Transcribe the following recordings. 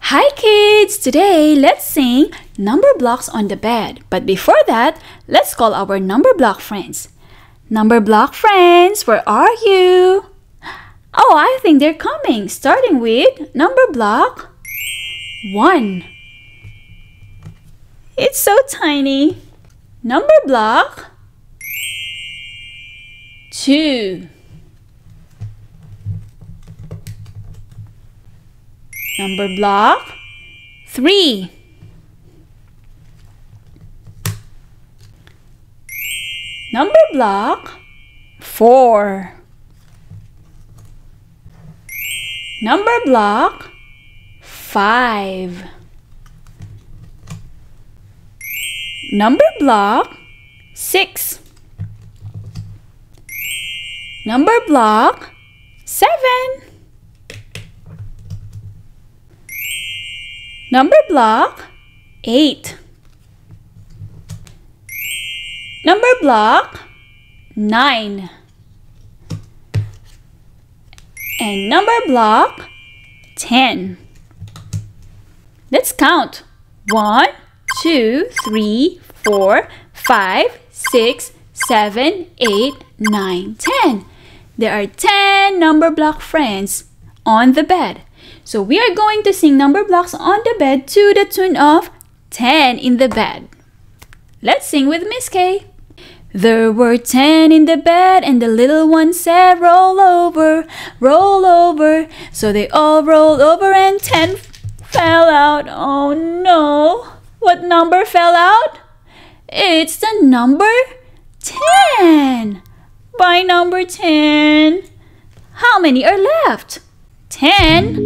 Hi kids! Today, let's sing number blocks on the bed. But before that, let's call our number block friends. Number block friends, where are you? Oh, I think they're coming, starting with number block 1. It's so tiny. Number block 2. Number block 3. Number block 4. Number block 5. Number block 6. Number block 7. Number block 8. Number block 9. And number block 10. Let's count. 1, 2, 3, 4, 5, 6, 7, 8, 9, 10. There are 10 number block friends on the bed. So we are going to sing number blocks on the bed to the tune of 10 in the bed. Let's sing with Miss Kaye. There were ten in the bed, and the little one said, Roll over, roll over. So they all rolled over, and ten fell out. Oh no! What number fell out? It's the number ten. Bye number ten. How many are left? 10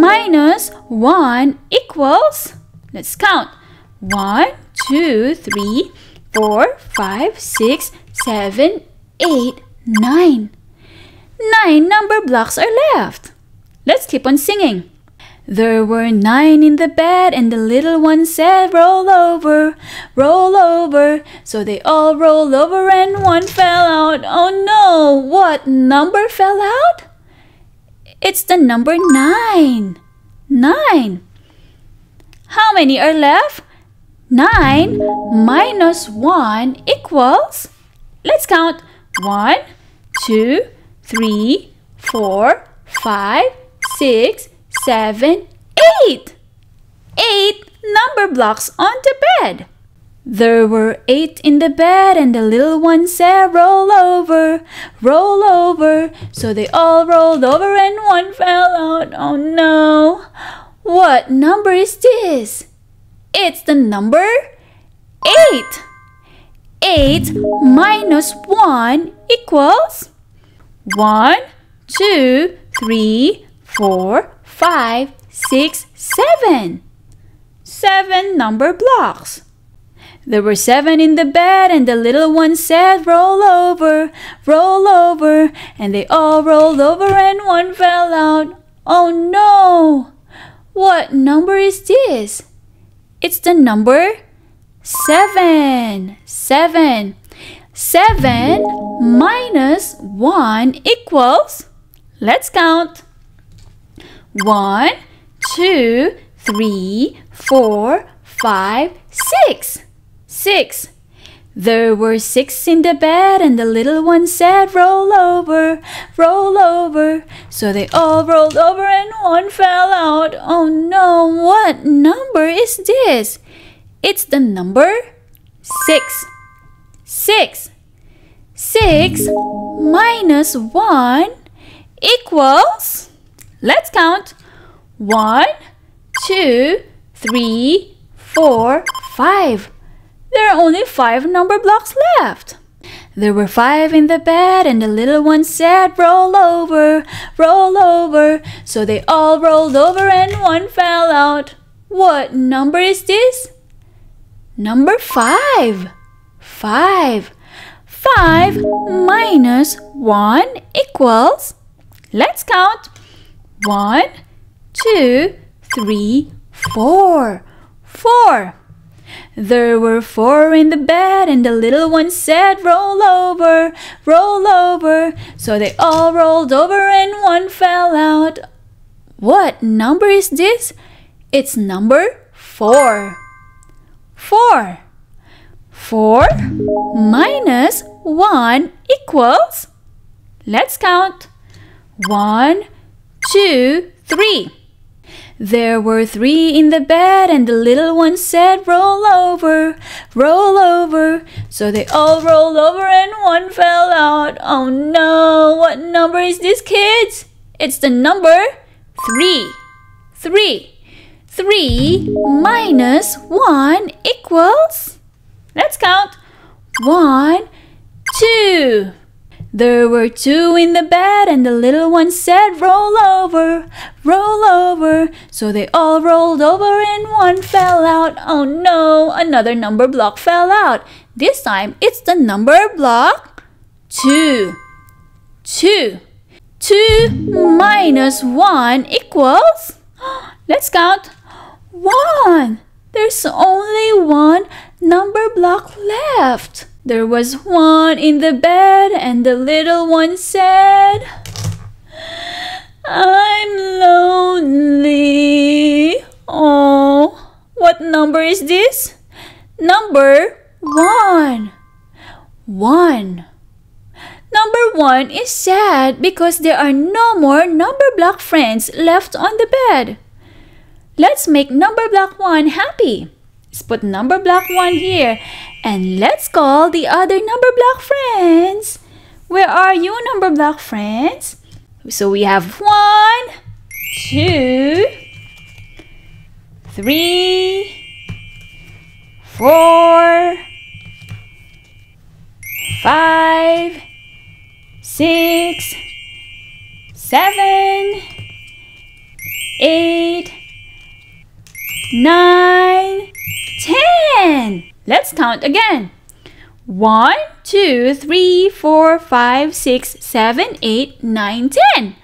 minus 1 equals, let's count, 1, 2, 3, 4, 5, 6, 7, 8, 9. 9 number blocks are left. Let's keep on singing. There were nine in the bed, and the little one said, Roll over, roll over. So they all rolled over, and one fell out. Oh no, what number fell out? It's the number nine. Nine. How many are left? 9 minus 1 equals, let's count, 1, 2, 3, 4, 5, 6, 7, 8. 8 number blocks on the bed. There were eight in the bed, and the little one said, Roll over, roll over. So they all rolled over, and one fell out. Oh no! What number is this? It's the number 8. 8 minus 1 equals 1, 2, 3, 4, 5, 6, 7. 7 number blocks. There were seven in the bed, and the little one said, Roll over, roll over. And they all rolled over, and one fell out. Oh no! What number is this? It's the number seven. Seven. Seven minus one equals, let's count. One, two, three, four, five, six. Six. There were six in the bed, and the little one said, Roll over, roll over. So they all rolled over, and one fell out. Oh no, what number is this? It's the number six. Six. Six minus one equals, let's count. One, two, three, four, five. There are only five number blocks left. There were five in the bed, and the little one said, Roll over, roll over. So they all rolled over, and one fell out. What number is this? Number five. Five. Five minus one equals, let's count. One, two, three, four. Four. There were four in the bed, and the little one said, Roll over, roll over. So they all rolled over, and one fell out. What number is this? It's number four. Four. Four minus one equals. Let's count. One, two, three. There were three in the bed, and the little one said, Roll over, roll over. So they all rolled over, and one fell out. Oh no, what number is this, kids? It's the number three. Three. Three minus one equals. Let's count. One, two. There were two in the bed, and the little one said, Roll over, roll over. So they all rolled over, and one fell out. Oh no, another number block fell out. This time it's the number block two. Two. Two minus one equals. Let's count. One. There's only one number block left. There was one in the bed, and the little one said, I'm lonely. Oh, what number is this? Number one. One. Number one is sad because there are no more number block friends left on the bed. Let's make number block one happy. Let's put number block one here and let's call the other number block friends. Where are you, number block friends? So we have one, two, three, four, five, six, seven, eight, nine, ten. Let's count again. 1, 2, 3, 4, 5, 6, 7, 8, 9, 10.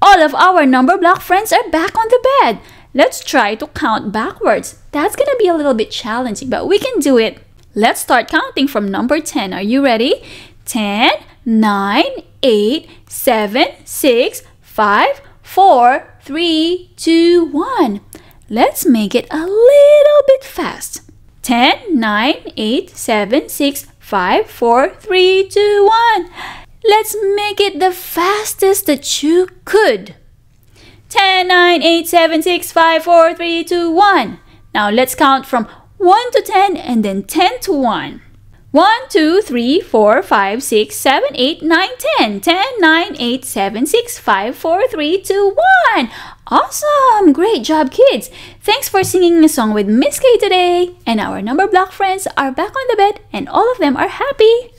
All of our number block friends are back on the bed. Let's try to count backwards. That's gonna be a little bit challenging, but we can do it. Let's start counting from number 10. Are you ready? 10, 9, 8, 7, 6, 5, 4, 3, 2, 1. Let's make it a little bit fast. 10, 9, 8, 7, 6, 5, 4, 3, 2, 1. Let's make it the fastest that you could. 10, 9, 8, 7, 6, 5, 4, 3, 2, 1. Now let's count from 1 to 10 and then 10 to 1. 1, 2, 3, 4, 5, 6, 7, 8, 9, 10. 10, 9, 8, 7, 6, 5, 4, 3, 2, 1. Awesome! Great job, kids! Thanks for singing a song with Miss Kaye today. And our number block friends are back on the bed and all of them are happy.